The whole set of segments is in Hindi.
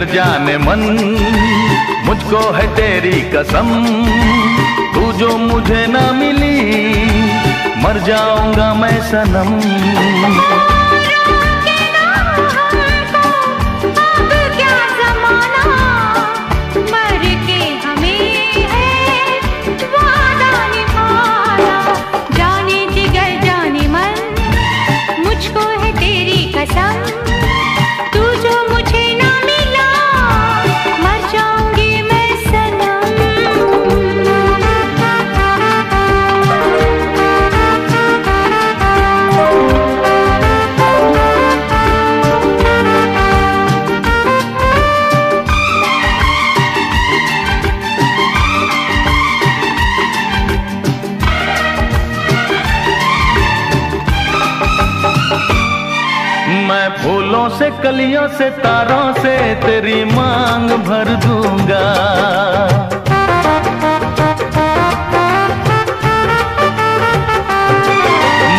जिगर जाने मन, मुझको है तेरी कसम। तू जो मुझे ना मिली, मर जाऊँगा मैं सनम। से कलियों से, तारों से तेरी मांग भर दूँगा।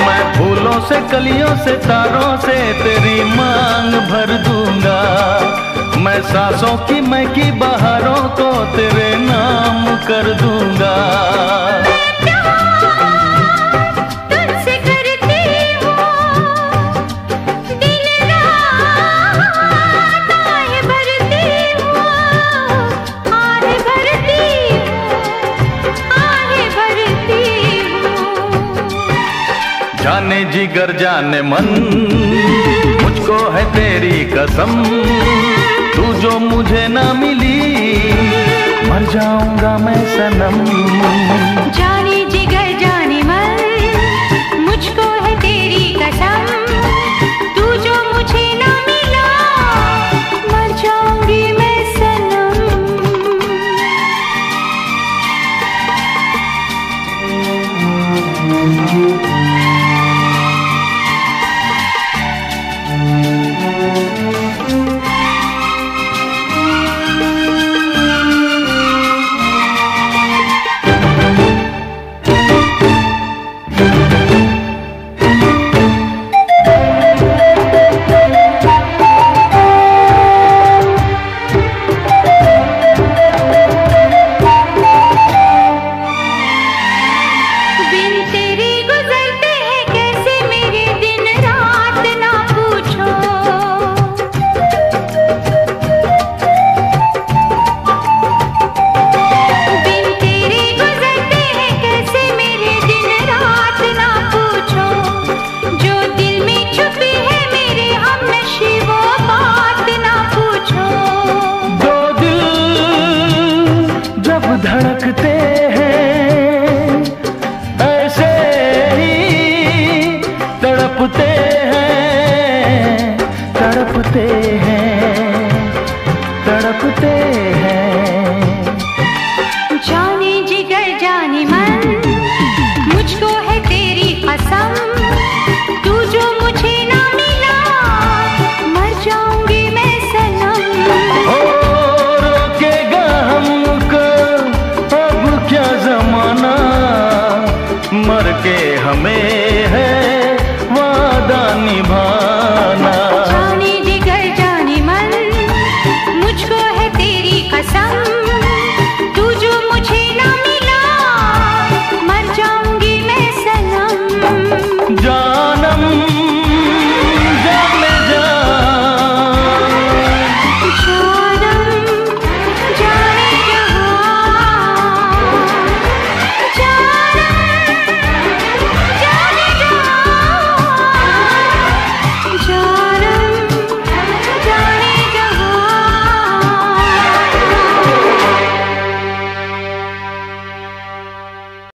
मैं फूलों से, कलियों से, तारों से तेरी मांग भर दूँगा। मैं सांसों की, मैं की, बहारों को तेरे जाने जिगर, जाने मन। मुझको है तेरी कसम, तू जो मुझे ना मिली, मर जाऊँगा मैं सनम। तड़पते हैं।